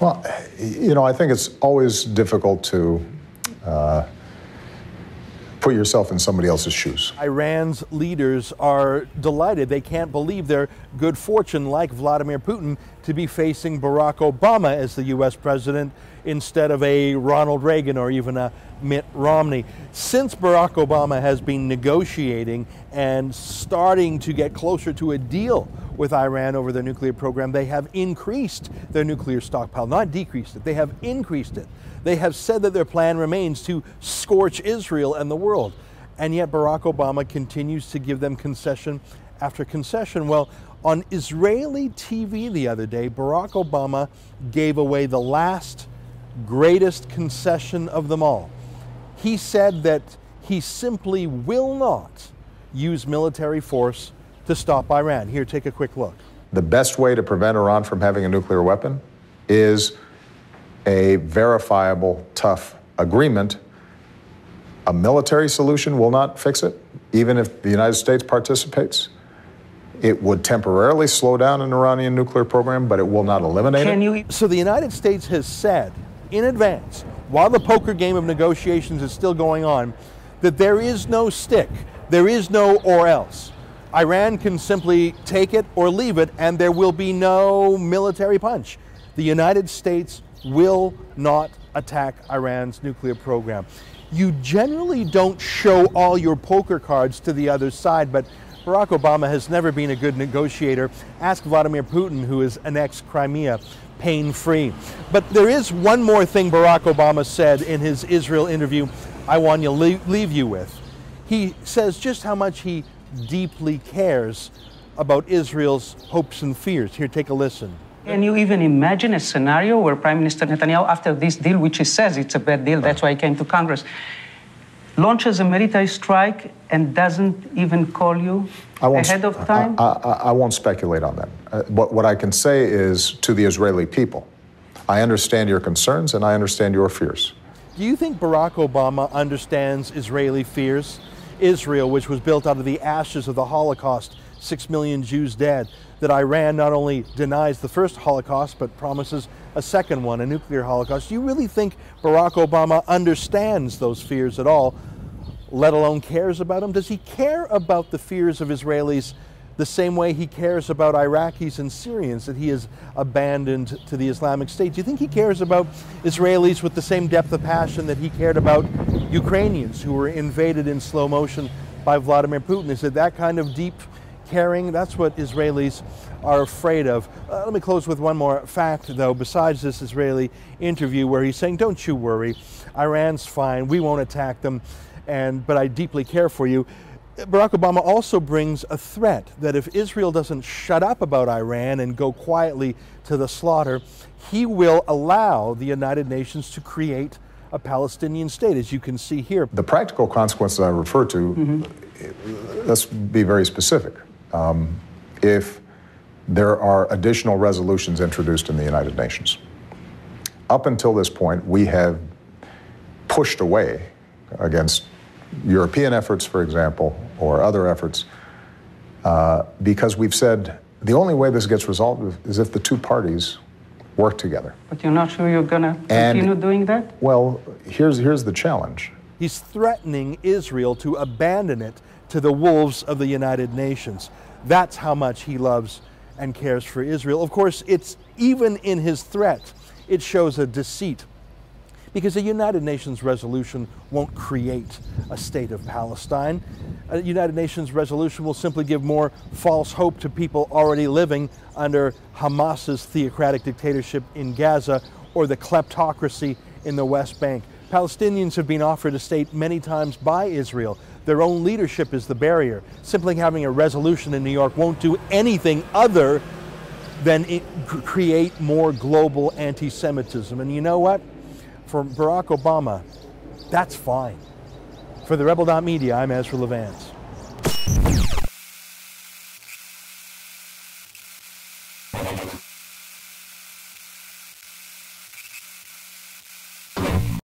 Well, you know, I think it's always difficult to uh, put yourself in somebody else's shoes. Iran's leaders are delighted. They can't believe their good fortune, like Vladimir Putin, to be facing Barack Obama as the U.S. president instead of a Ronald Reagan or even a Mitt Romney. Since Barack Obama has been negotiating and starting to get closer to a deal with Iran over their nuclear program, they have increased their nuclear stockpile, not decreased it. They have increased it. They have said that their plan remains to scorch Israel and the world. And yet Barack Obama continues to give them concession after concession. Well, on Israeli TV the other day, Barack Obama gave away the last greatest concession of them all. He said that he simply will not use military force to stop Iran. Here, take a quick look. The best way to prevent Iran from having a nuclear weapon is a verifiable, tough agreement. A military solution will not fix it, even if the United States participates. It would temporarily slow down an Iranian nuclear program, but it will not eliminate Can it. You, so the United States has said in advance, while the poker game of negotiations is still going on, that there is no stick, there is no or else. Iran can simply take it or leave it, and there will be no military punch. The United States will not attack Iran's nuclear program. You generally don't show all your poker cards to the other side, but Barack Obama has never been a good negotiator. Ask Vladimir Putin, who has annexed Crimea pain free. But there is one more thing Barack Obama said in his Israel interview I want to leave you with. He says just how much he deeply cares about Israel's hopes and fears. Here, take a listen. Can you even imagine a scenario where Prime Minister Netanyahu, after this deal, which he says it's a bad deal, that's why he came to Congress, launches a military strike and doesn't even call you ahead of time? I, I, I, won't speculate on that. Uh, what, what I can say is to the Israeli people, I understand your concerns and I understand your fears. Do you think Barack Obama understands Israeli fears? Israel, which was built out of the ashes of the Holocaust, six million Jews dead, that Iran not only denies the first Holocaust, but promises a second one, a nuclear Holocaust. Do you really think Barack Obama understands those fears at all, let alone cares about them? Does he care about the fears of Israelis the same way he cares about Iraqis and Syrians that he has abandoned to the Islamic State? Do you think he cares about Israelis with the same depth of passion that he cared about Ukrainians who were invaded in slow motion by Vladimir Putin? Is it that kind of deep caring? That's what Israelis are afraid of. Uh, let me close with one more fact, though, besides this Israeli interview where he's saying, Don't you worry, Iran's fine, we won't attack them, and, but I deeply care for you. Barack Obama also brings a threat that if Israel doesn't shut up about Iran and go quietly to the slaughter, he will allow the United Nations to create a Palestinian state, as you can see here. The practical consequences I refer to, mm-hmm. let's be very specific. Um, if there are additional resolutions introduced in the United Nations, up until this point, we have pushed away against European efforts, for example, or other efforts, uh, because we've said the only way this gets resolved is if the two parties work together. But you're not sure you're going to continue doing that? Well, here's, here's the challenge. He's threatening Israel to abandon it to the wolves of the United Nations. That's how much he loves and cares for Israel. Of course, it's even in his threat, it shows a deceit because a United Nations resolution won't create a state of Palestine. A United Nations resolution will simply give more false hope to people already living under Hamas's theocratic dictatorship in Gaza or the kleptocracy in the West Bank. Palestinians have been offered a state many times by Israel. Their own leadership is the barrier. Simply having a resolution in New York won't do anything other than create more global anti Semitism. And you know what? For Barack Obama, that's fine. For the Rebel Media, I'm Ezra Levant.